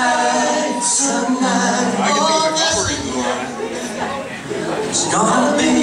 night, some night, oh, yes, it's gonna be